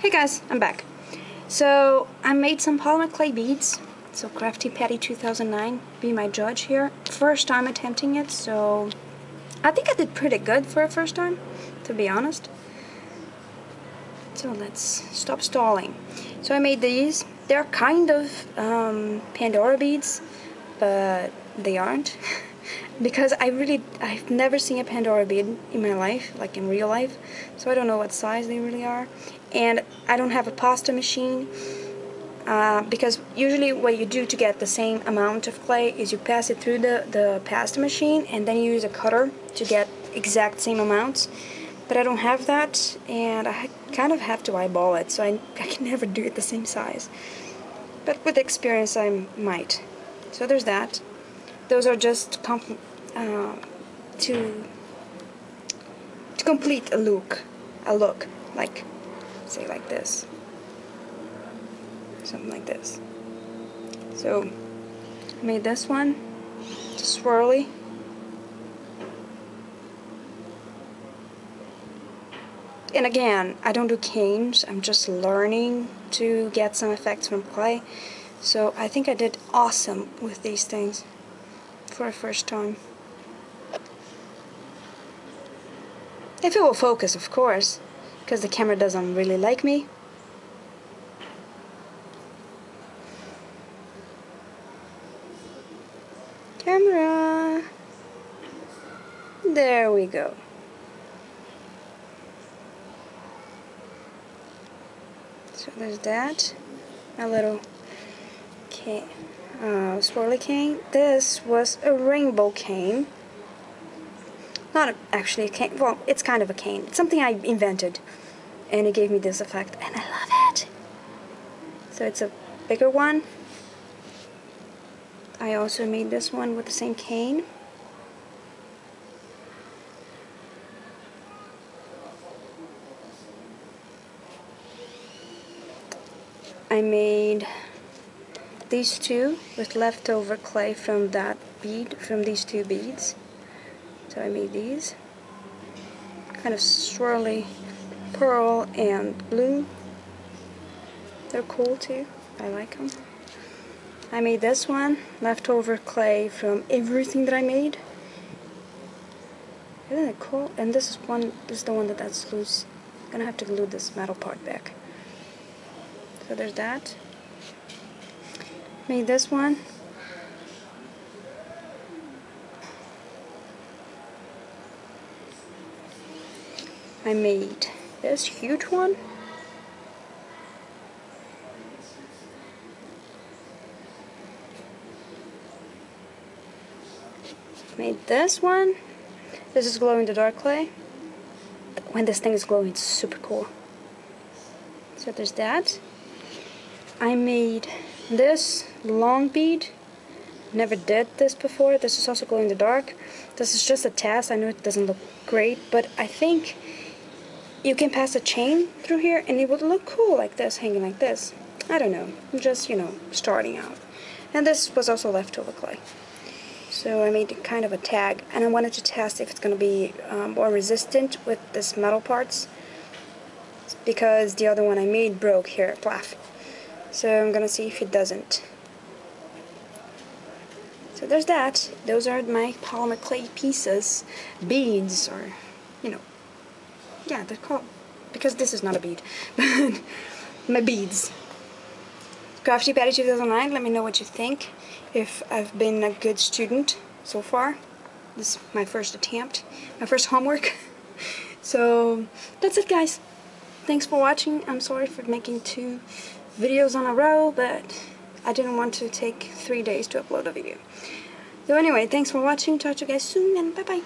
Hey guys, I'm back. So I made some polymer clay beads. So Crafty Patty 2009, be my judge here. First time attempting it, so I think I did pretty good for a first time, to be honest. So let's stop stalling. So I made these. They're kind of um, Pandora beads, but they aren't. because I really, I've never seen a Pandora bead in my life, like in real life, so I don't know what size they really are. And I don't have a pasta machine, uh, because usually what you do to get the same amount of clay is you pass it through the, the pasta machine and then you use a cutter to get exact same amounts. But I don't have that, and I kind of have to eyeball it, so I, I can never do it the same size. But with experience, I might. So there's that. Those are just to to complete a look, a look like say like this, something like this. So I made this one, just swirly. And again, I don't do canes, I'm just learning to get some effects from clay. So I think I did awesome with these things for a first time. If it will focus, of course, because the camera doesn't really like me. Camera! There we go. So there's that. A little cane, uh, swirly cane. This was a rainbow cane. Not actually a cane. Well, it's kind of a cane. It's something I invented. And it gave me this effect. And I love it. So it's a bigger one. I also made this one with the same cane. I made these two with leftover clay from that bead, from these two beads. So I made these. Kind of swirly pearl and blue. They're cool too. I like them. I made this one, leftover clay from everything that I made. Isn't it cool? And this is one. This is the one that that's loose. I'm gonna have to glue this metal part back. So there's that. Made this one. I made this huge one. Made this one. This is glow in the dark clay. When this thing is glowing, it's super cool. So there's that. I made this long bead. Never did this before. This is also glow in the dark. This is just a test. I know it doesn't look great, but I think you can pass a chain through here and it would look cool like this, hanging like this. I don't know, just, you know, starting out. And this was also leftover clay. So I made kind of a tag, and I wanted to test if it's going to be um, more resistant with this metal parts, because the other one I made broke here, plaff. So I'm going to see if it doesn't. So there's that. Those are my polymer clay pieces, beads, or, you know, yeah, they're called, because this is not a bead, my beads. Crafty Patty 2009, let me know what you think, if I've been a good student so far. This is my first attempt, my first homework. so, that's it guys. Thanks for watching. I'm sorry for making two videos on a row, but I didn't want to take three days to upload a video. So anyway, thanks for watching. Talk to you guys soon, and bye-bye.